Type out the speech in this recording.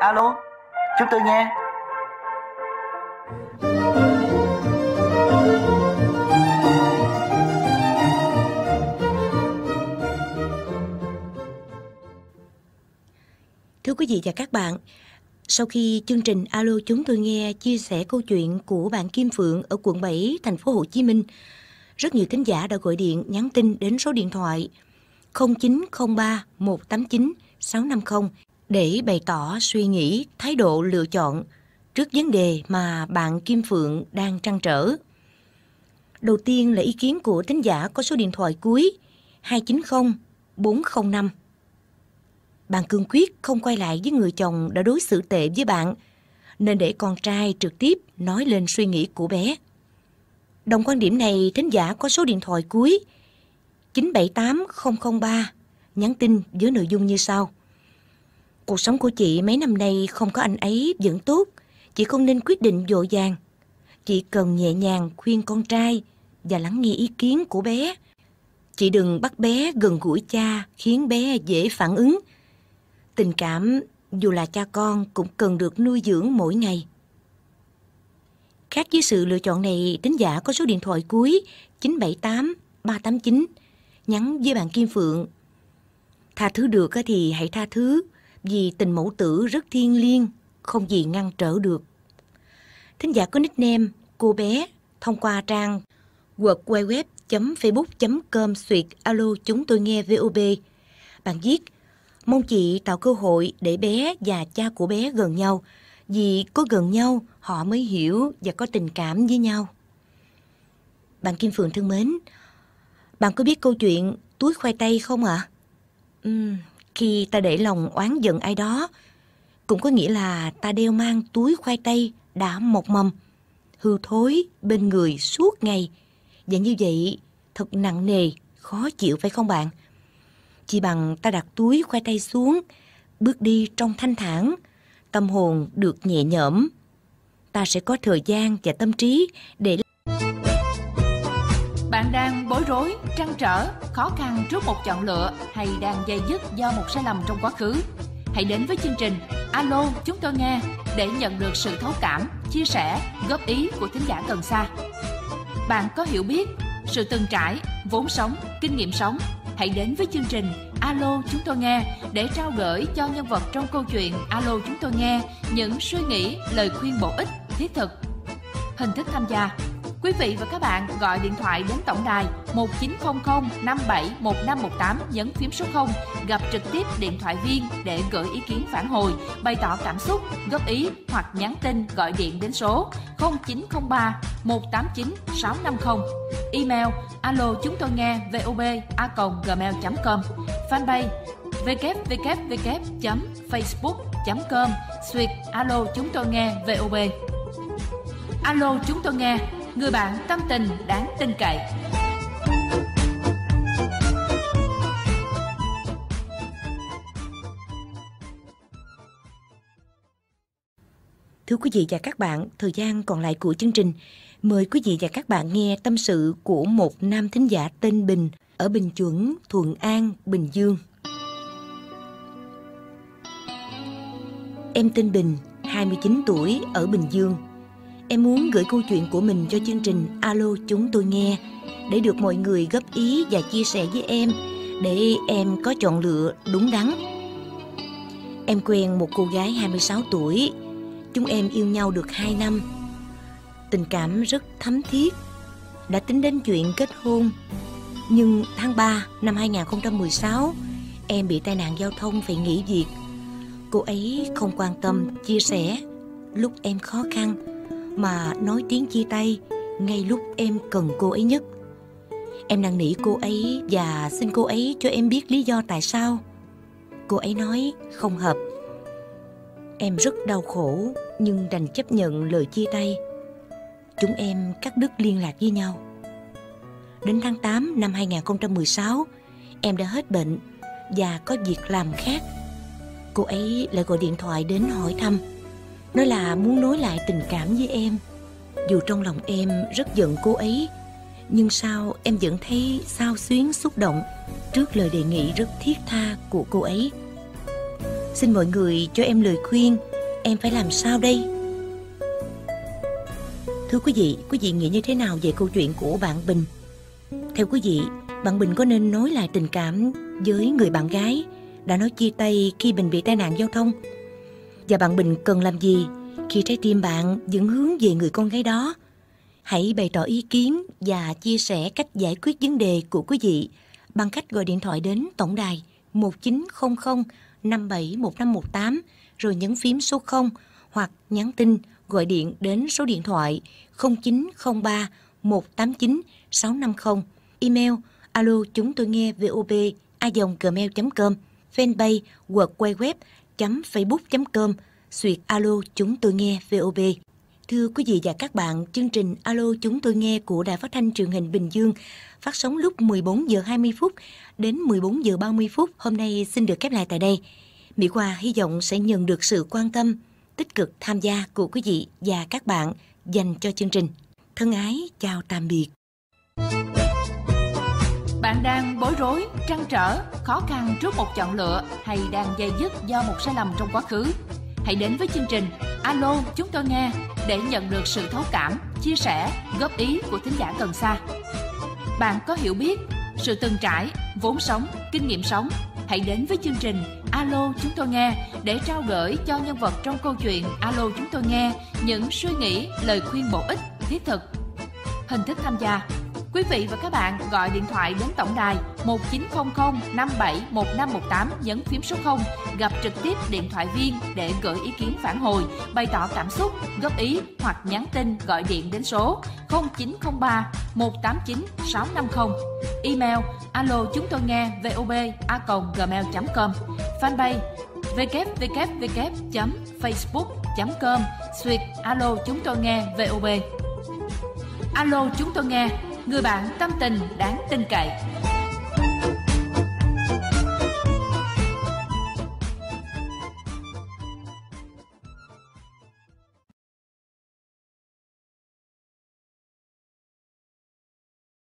alo chúng tôi nghe. Thưa quý vị và các bạn, sau khi chương trình Alo chúng tôi nghe chia sẻ câu chuyện của bạn Kim Phượng ở quận 7, thành phố Hồ Chí Minh, rất nhiều thính giả đã gọi điện nhắn tin đến số điện thoại 0903 189 650 để bày tỏ suy nghĩ, thái độ lựa chọn trước vấn đề mà bạn Kim Phượng đang trăn trở. Đầu tiên là ý kiến của thính giả có số điện thoại cuối 290 405. Bạn cương quyết không quay lại với người chồng đã đối xử tệ với bạn, nên để con trai trực tiếp nói lên suy nghĩ của bé. Đồng quan điểm này, thính giả có số điện thoại cuối 978003 nhắn tin với nội dung như sau. Cuộc sống của chị mấy năm nay không có anh ấy vẫn tốt, chị không nên quyết định vội vàng. Chị cần nhẹ nhàng khuyên con trai và lắng nghe ý kiến của bé. Chị đừng bắt bé gần gũi cha khiến bé dễ phản ứng. Tình cảm dù là cha con cũng cần được nuôi dưỡng mỗi ngày. Khác với sự lựa chọn này, tính giả có số điện thoại cuối 978 389 nhắn với bạn Kim Phượng. Tha thứ được thì hãy tha thứ, vì tình mẫu tử rất thiêng liêng, không gì ngăn trở được. Thính giả có nickname cô bé thông qua trang www.facebook.com suyệt alo chúng tôi nghe VOB. Bạn viết, mong chị tạo cơ hội để bé và cha của bé gần nhau, vì có gần nhau họ mới hiểu và có tình cảm với nhau. Bạn Kim Phượng thân mến, bạn có biết câu chuyện túi khoai tây không ạ? À? Uhm, khi ta để lòng oán giận ai đó, cũng có nghĩa là ta đeo mang túi khoai tây đã mọc mầm, hư thối bên người suốt ngày. Và như vậy thật nặng nề, khó chịu phải không bạn? Chỉ bằng ta đặt túi khoai tây xuống, bước đi trong thanh thản, tâm hồn được nhẹ nhõm. Ta sẽ có thời gian và tâm trí để bạn đang bối rối, trăn trở, khó khăn trước một chọn lựa hay đang dây dứt do một sai lầm trong quá khứ? Hãy đến với chương trình Alo chúng tôi nghe để nhận được sự thấu cảm, chia sẻ, góp ý của thính giả cần xa. Bạn có hiểu biết, sự từng trải, vốn sống, kinh nghiệm sống. Hãy đến với chương trình Alo chúng tôi nghe để trao gửi cho nhân vật trong câu chuyện Alo chúng tôi nghe những suy nghĩ, lời khuyên bổ ích, thiết thực. Hình thức tham gia Quý vị và các bạn gọi điện thoại đến tổng đài 1900 571518 nhấn phím số 0 gặp trực tiếp điện thoại viên để gửi ý kiến phản hồi, bày tỏ cảm xúc, góp ý hoặc nhắn tin gọi điện đến số 0903 189 650. Email alo chúng tôi nghe vob a gmail.com Fanpage www.facebook.com Xuyệt alo chúng tôi nghe VOB Alo chúng tôi nghe người bạn tâm tình đáng tin cậy. Thưa quý vị và các bạn, thời gian còn lại của chương trình, mời quý vị và các bạn nghe tâm sự của một nam thính giả tên Bình ở Bình Chuẩn, Thuận An, Bình Dương. Em tên Bình, 29 tuổi, ở Bình Dương – Em muốn gửi câu chuyện của mình cho chương trình Alo chúng tôi nghe để được mọi người góp ý và chia sẻ với em để em có chọn lựa đúng đắn. Em quen một cô gái 26 tuổi. Chúng em yêu nhau được 2 năm. Tình cảm rất thấm thiết. Đã tính đến chuyện kết hôn. Nhưng tháng 3 năm 2016, em bị tai nạn giao thông phải nghỉ việc. Cô ấy không quan tâm, chia sẻ lúc em khó khăn mà nói tiếng chia tay ngay lúc em cần cô ấy nhất. Em năn nỉ cô ấy và xin cô ấy cho em biết lý do tại sao. Cô ấy nói không hợp. Em rất đau khổ nhưng đành chấp nhận lời chia tay. Chúng em cắt đứt liên lạc với nhau. Đến tháng 8 năm 2016, em đã hết bệnh và có việc làm khác. Cô ấy lại gọi điện thoại đến hỏi thăm Nói là muốn nối lại tình cảm với em Dù trong lòng em rất giận cô ấy Nhưng sao em vẫn thấy sao xuyến xúc động Trước lời đề nghị rất thiết tha của cô ấy Xin mọi người cho em lời khuyên em phải làm sao đây? Thưa quý vị, quý vị nghĩ như thế nào về câu chuyện của bạn Bình? Theo quý vị, bạn Bình có nên nối lại tình cảm với người bạn gái đã nói chia tay khi Bình bị tai nạn giao thông? Và bạn Bình cần làm gì khi trái tim bạn vẫn hướng về người con gái đó? Hãy bày tỏ ý kiến và chia sẻ cách giải quyết vấn đề của quý vị bằng cách gọi điện thoại đến tổng đài 1900 571518 rồi nhấn phím số 0 hoặc nhắn tin gọi điện đến số điện thoại 0903 189 650, email alo chúng tôi nghe vob a gmail.com, fanpage www.facebook.com, suyệt alo chúng tôi nghe vov. Thưa quý vị và các bạn, chương trình Alo chúng tôi nghe của Đài Phát thanh Truyền hình Bình Dương phát sóng lúc 14 giờ 20 phút đến 14 giờ 30 phút hôm nay xin được khép lại tại đây. Mỹ Hòa hy vọng sẽ nhận được sự quan tâm, tích cực tham gia của quý vị và các bạn dành cho chương trình. Thân ái, chào tạm biệt. Bạn đang bối rối, trăn trở, khó khăn trước một chọn lựa hay đang dây dứt do một sai lầm trong quá khứ? Hãy đến với chương trình Alo chúng tôi nghe để nhận được sự thấu cảm, chia sẻ, góp ý của thính giả cần xa. Bạn có hiểu biết, sự từng trải, vốn sống, kinh nghiệm sống hãy đến với chương trình Alo chúng tôi nghe để trao gửi cho nhân vật trong câu chuyện Alo chúng tôi nghe những suy nghĩ, lời khuyên bổ ích, thiết thực. Hình thức tham gia Quý vị và các bạn gọi điện thoại đến tổng đài 1900 571518 nhấn phím số 0 gặp trực tiếp điện thoại viên để gửi ý kiến phản hồi, bày tỏ cảm xúc, góp ý hoặc nhắn tin gọi điện đến số 0903 189 650. Email alo chúng tôi nghe vob a gmail.com Fanpage www.facebook.com Xuyệt alo chúng tôi nghe vob Alo chúng tôi nghe người bạn tâm tình đáng tin cậy.